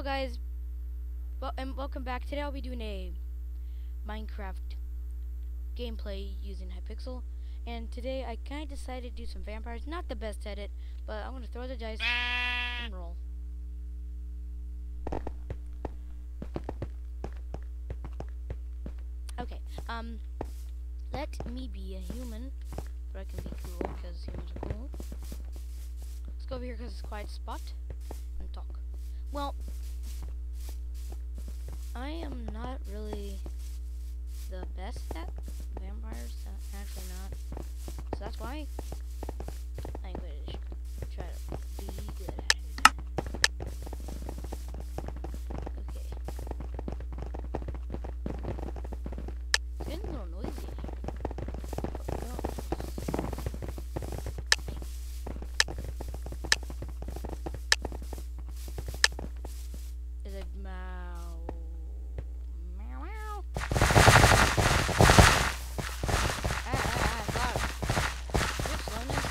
Hello guys, well, and welcome back. Today I'll be doing a Minecraft gameplay using Hypixel. And today I kind of decided to do some vampires. Not the best at it, but I'm going to throw the dice and roll. Okay, um, let me be a human, but I can be cool because humans are cool. Let's go over here because it's a quiet spot and talk. Well, I am not really the best at vampires. Actually, not. So that's why I'm going to try to be good at it. Okay. It's getting a little noisy in here. But no. Is it meow? Meow meow. Ah, ah, ah, loud. Is there slowness?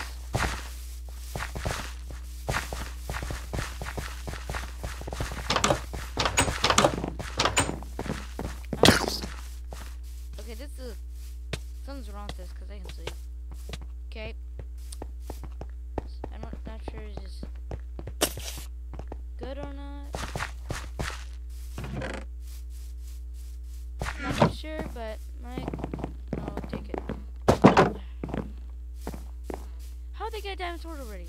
Um, okay, this is something's wrong with this because I can see. Okay. I'm not, not sure is this good or not. Not too sure, I, I'll take it. How'd they get a diamond sword already?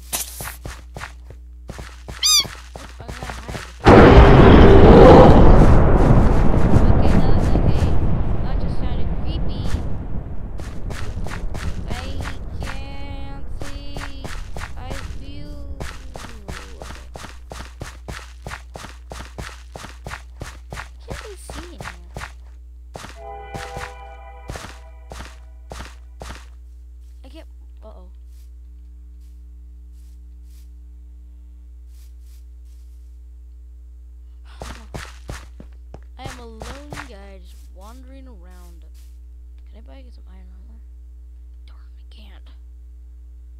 Wandering around. Can I buy some iron armor? Darn, I can't.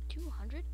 200?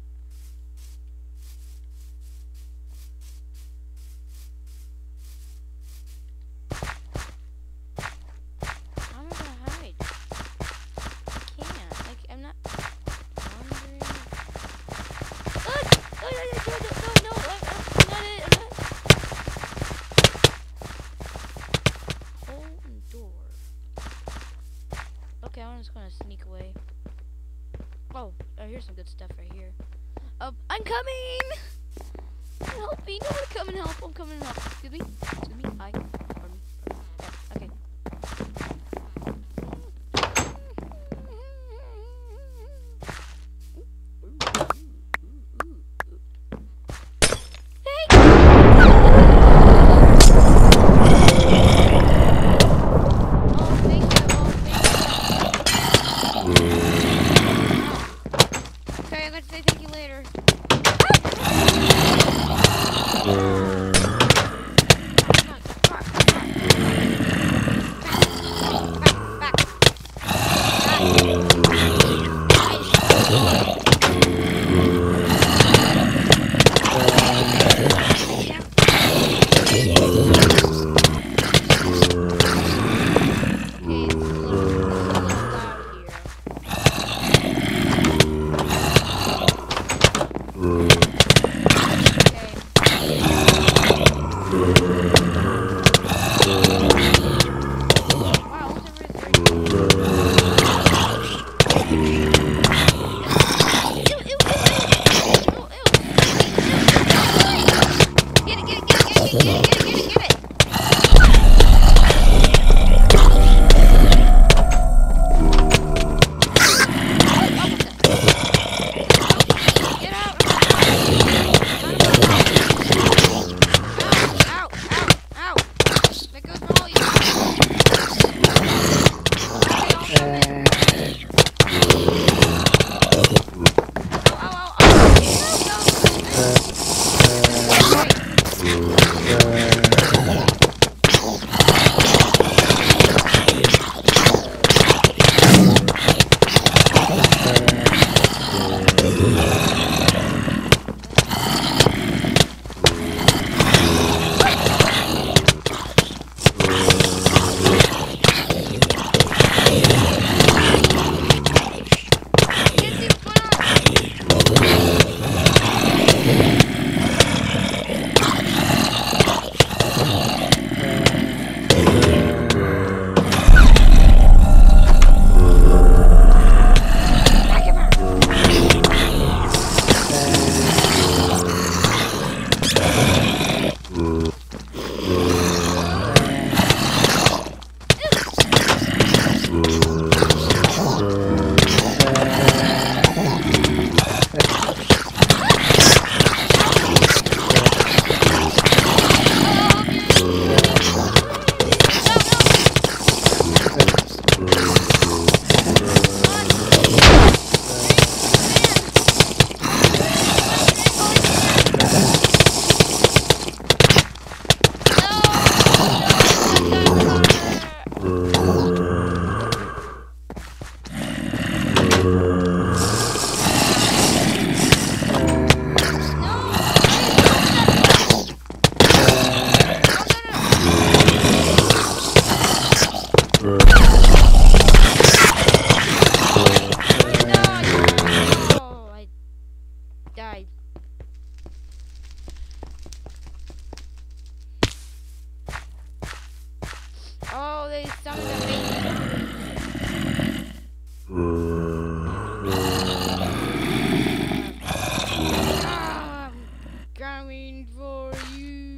Coming for you,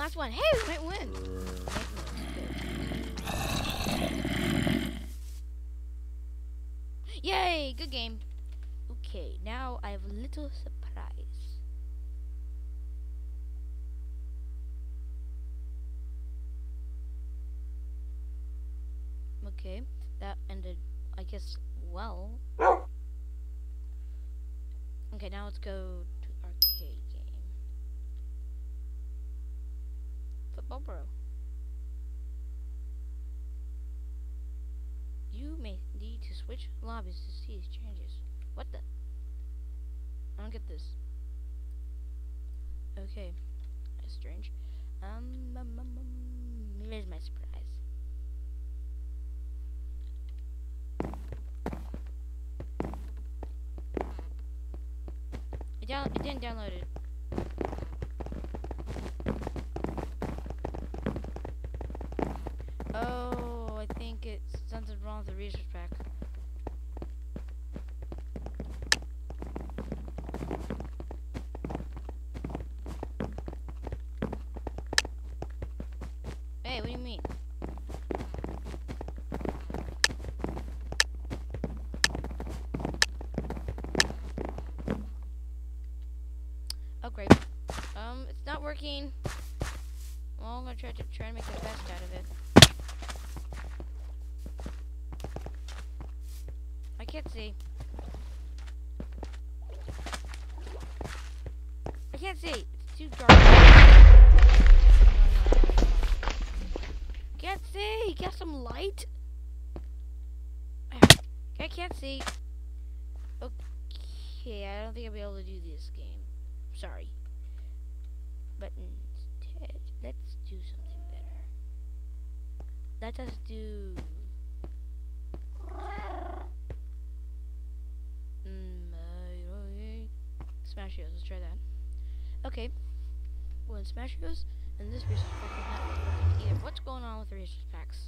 Last one. Hey, we might win. Yay, good game. Okay, now I have a little surprise. Okay, that ended, I guess, well. Okay, now let's go to arcade game. Football Bro. You may need to switch lobbies to see these changes. What the? I don't get this. Okay, that's strange. Um, um, um, um here's my surprise. It, down, it didn't download it. Oh, I think it's something the resource pack. Hey, what do you mean? Oh great. Um, it's not working. Well, I'm gonna try to try and make the best out of it. I can't see. I can't see. It's too dark. Can't see. Get some light. I can't see. Okay, I don't think I'll be able to do this game. Sorry. But instead, let's do something better. Let us do. Mm, uh, Smash. Let's try that. Okay. Well, in Smash Bros. and this resource pack is not working either. What's going on with the resource packs?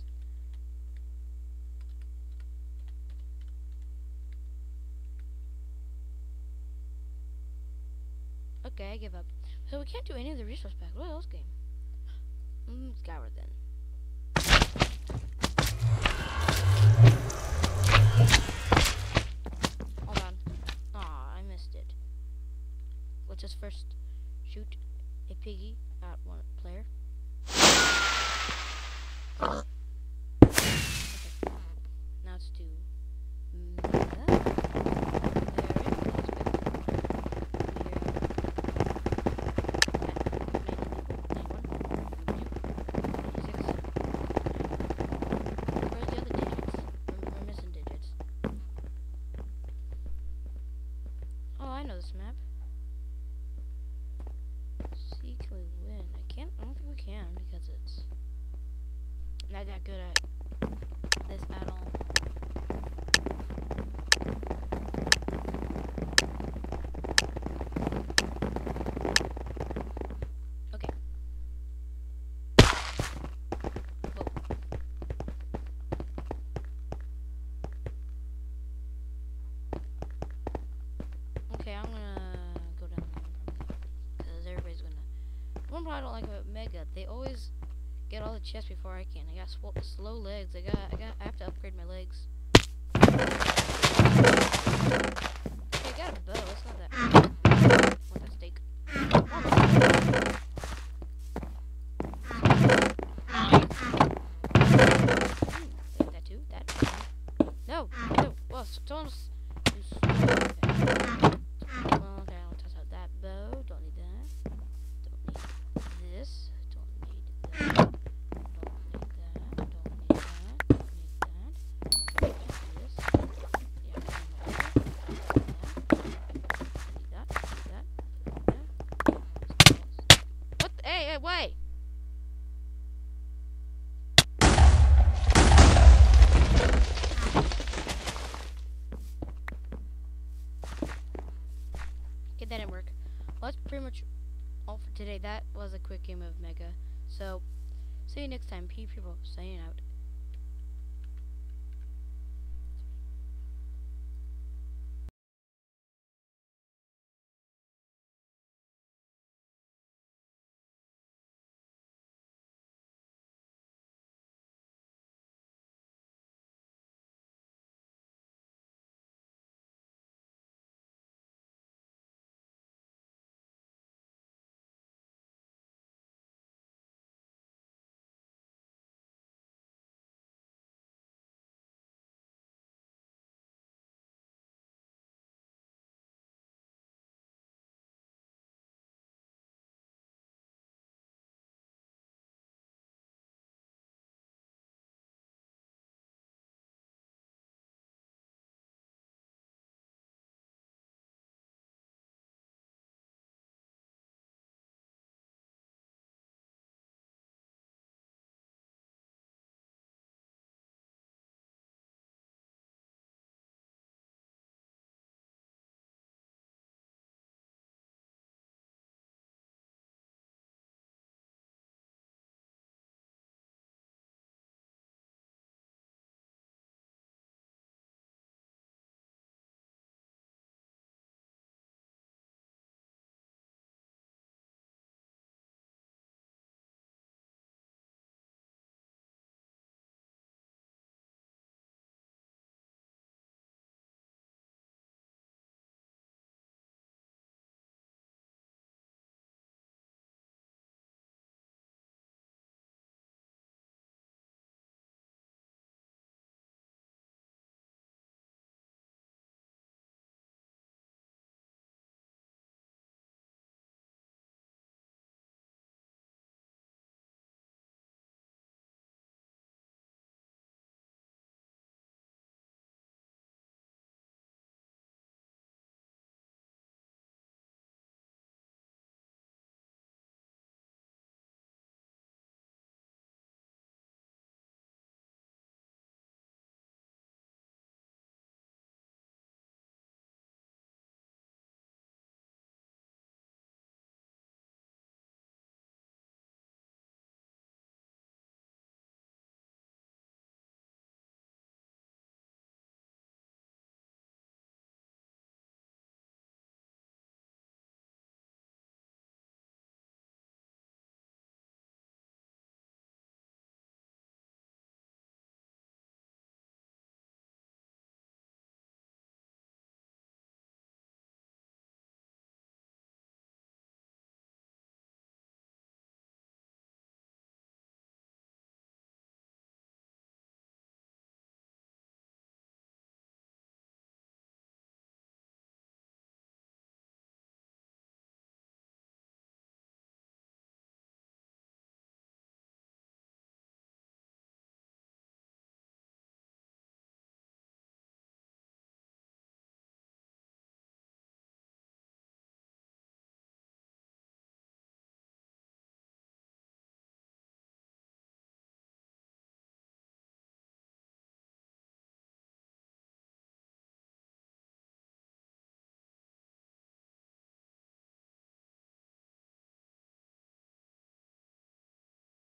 Okay, I give up. So we can't do any of the resource packs. What else game? Mm, SkyWars then. Just first shoot a piggy at one player. Okay. Now it's to Mega. There it is. Where's the other digits? We're, we're missing digits. Oh, I know this map. See, can we win? I can't. I don't think we can because it's good at this at all. Okay. Okay, I'm gonna go down there because everybody's gonna. One part I don't like about Mega, they always get all the chests before I can. I got slow legs. I got, I got, I have to upgrade my legs. Okay, I got a bow. It's not that. Want that steak? Mm, take that too. That. No, no. Well, s- don't. s- you s- okay. Well, okay, I'll test out that bow. Don't need that. Don't need this. Don't need that. Don't need that. Don't need that. Don't need that. Don't need this. Yeah, I need that. Need that. Need that. Need that. Something else. What? The, hey, hey, wait! Okay, that didn't work. Well, that's pretty much all for today. That was a quick game of Mega. So, see you next time. P people signing out.